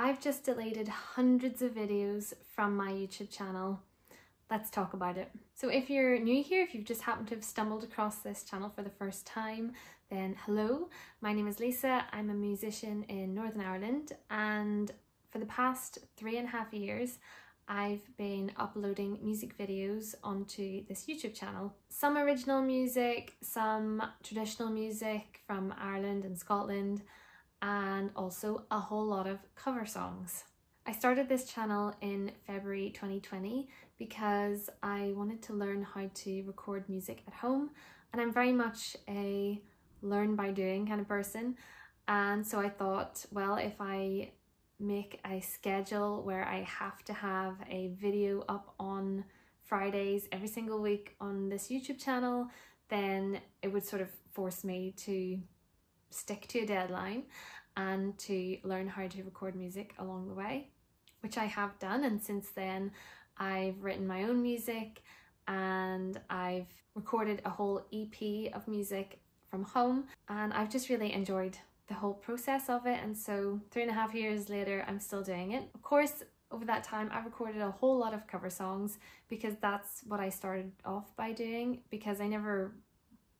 I've just deleted hundreds of videos from my YouTube channel. Let's talk about it. So if you're new here, if you've just happened to have stumbled across this channel for the first time, then hello, my name is Lisa. I'm a musician in Northern Ireland and for the past three and a half years, I've been uploading music videos onto this YouTube channel. Some original music, some traditional music from Ireland and Scotland, and also a whole lot of cover songs. I started this channel in February 2020 because I wanted to learn how to record music at home and I'm very much a learn by doing kind of person and so I thought well if I make a schedule where I have to have a video up on Fridays every single week on this YouTube channel then it would sort of force me to stick to a deadline and to learn how to record music along the way, which I have done. And since then, I've written my own music and I've recorded a whole EP of music from home. And I've just really enjoyed the whole process of it. And so, three and a half years later, I'm still doing it. Of course, over that time, I recorded a whole lot of cover songs because that's what I started off by doing because I never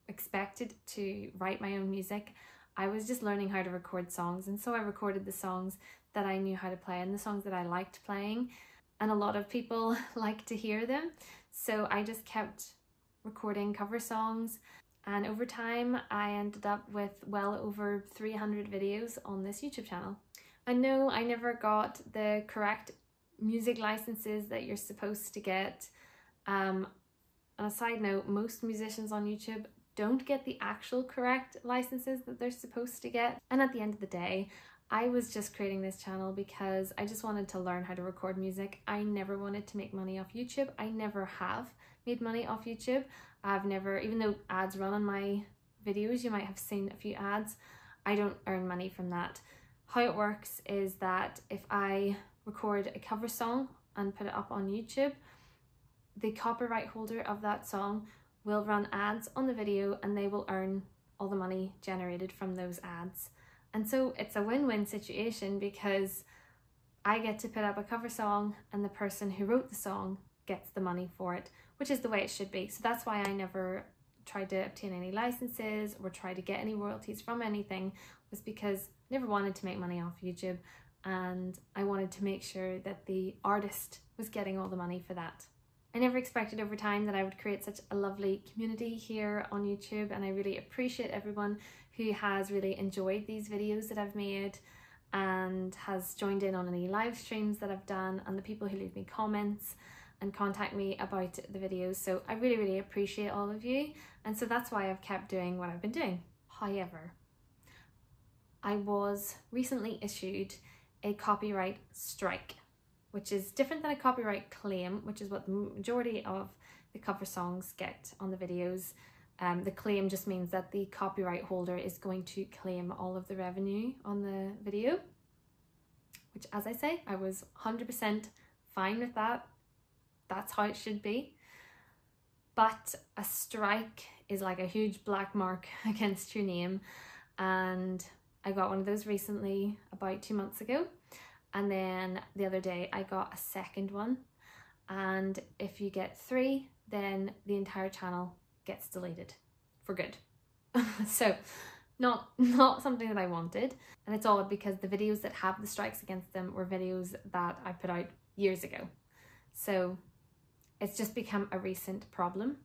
expected to write my own music. I was just learning how to record songs and so I recorded the songs that I knew how to play and the songs that I liked playing and a lot of people like to hear them so I just kept recording cover songs and over time I ended up with well over 300 videos on this YouTube channel. I know I never got the correct music licenses that you're supposed to get. Um, on a side note, most musicians on YouTube don't get the actual correct licenses that they're supposed to get. And at the end of the day, I was just creating this channel because I just wanted to learn how to record music. I never wanted to make money off YouTube. I never have made money off YouTube. I've never, even though ads run on my videos, you might have seen a few ads, I don't earn money from that. How it works is that if I record a cover song and put it up on YouTube, the copyright holder of that song will run ads on the video and they will earn all the money generated from those ads. And so it's a win-win situation because I get to put up a cover song and the person who wrote the song gets the money for it, which is the way it should be. So that's why I never tried to obtain any licenses or try to get any royalties from anything was because I never wanted to make money off YouTube and I wanted to make sure that the artist was getting all the money for that. I never expected over time that I would create such a lovely community here on YouTube and I really appreciate everyone who has really enjoyed these videos that I've made and has joined in on any live streams that I've done and the people who leave me comments and contact me about the videos. So I really, really appreciate all of you. And so that's why I've kept doing what I've been doing. However, I was recently issued a copyright strike which is different than a copyright claim, which is what the majority of the cover songs get on the videos. Um, the claim just means that the copyright holder is going to claim all of the revenue on the video, which as I say, I was 100% fine with that. That's how it should be. But a strike is like a huge black mark against your name. And I got one of those recently about two months ago and then the other day I got a second one. And if you get three then the entire channel gets deleted for good. So not not something that I wanted. And it's all because the videos that have the strikes against them were videos that I put out years ago. So it's just become a recent problem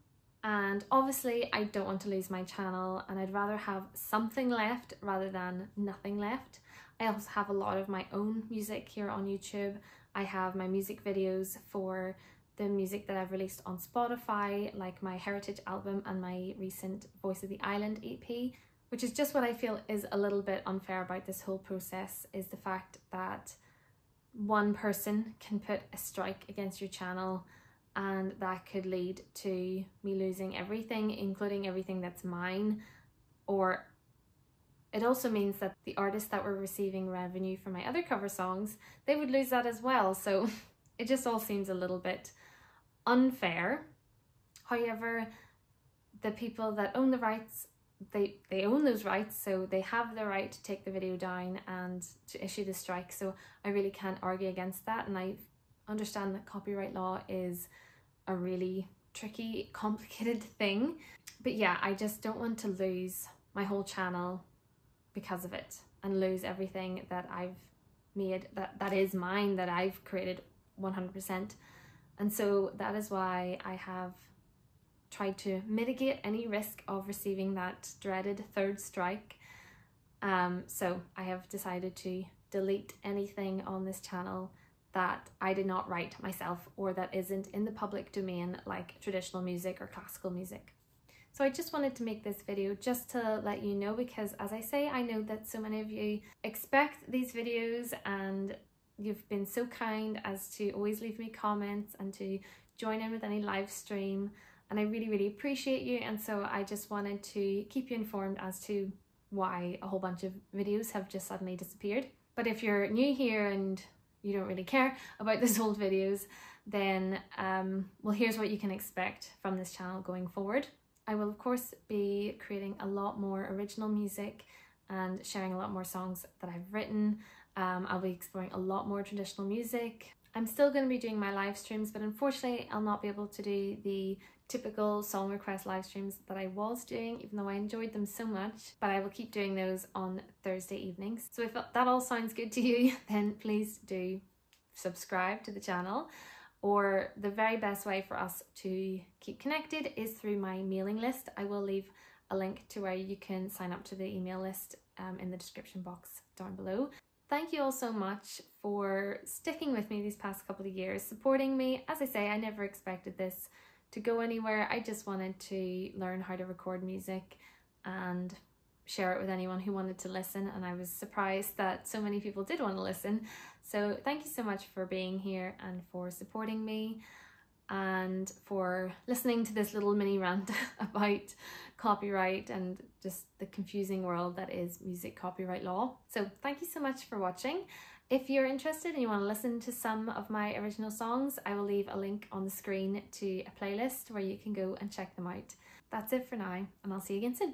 and obviously I don't want to lose my channel and I'd rather have something left rather than nothing left I also have a lot of my own music here on YouTube. I have my music videos for the music that I've released on Spotify, like my Heritage album and my recent Voice of the Island EP, which is just what I feel is a little bit unfair about this whole process is the fact that one person can put a strike against your channel and that could lead to me losing everything, including everything that's mine or it also means that the artists that were receiving revenue from my other cover songs, they would lose that as well. So it just all seems a little bit unfair. However, the people that own the rights, they they own those rights so they have the right to take the video down and to issue the strike so I really can't argue against that and I understand that copyright law is a really tricky complicated thing but yeah I just don't want to lose my whole channel because of it and lose everything that I've made that that is mine that I've created 100% and so that is why I have tried to mitigate any risk of receiving that dreaded third strike. Um, so I have decided to delete anything on this channel that I did not write myself or that isn't in the public domain like traditional music or classical music. So I just wanted to make this video just to let you know because as I say, I know that so many of you expect these videos and you've been so kind as to always leave me comments and to join in with any live stream and I really really appreciate you and so I just wanted to keep you informed as to why a whole bunch of videos have just suddenly disappeared. But if you're new here and you don't really care about those old videos then um, well here's what you can expect from this channel going forward. I will of course be creating a lot more original music and sharing a lot more songs that I've written um, I'll be exploring a lot more traditional music. I'm still going to be doing my live streams, but unfortunately I'll not be able to do the typical song request live streams that I was doing, even though I enjoyed them so much, but I will keep doing those on Thursday evenings. So if that all sounds good to you, then please do subscribe to the channel. Or the very best way for us to keep connected is through my mailing list. I will leave a link to where you can sign up to the email list um, in the description box down below. Thank you all so much for sticking with me these past couple of years, supporting me. As I say, I never expected this to go anywhere. I just wanted to learn how to record music and share it with anyone who wanted to listen and I was surprised that so many people did want to listen. So thank you so much for being here and for supporting me and for listening to this little mini rant about copyright and just the confusing world that is music copyright law. So thank you so much for watching. If you're interested and you want to listen to some of my original songs, I will leave a link on the screen to a playlist where you can go and check them out. That's it for now, and I'll see you again soon.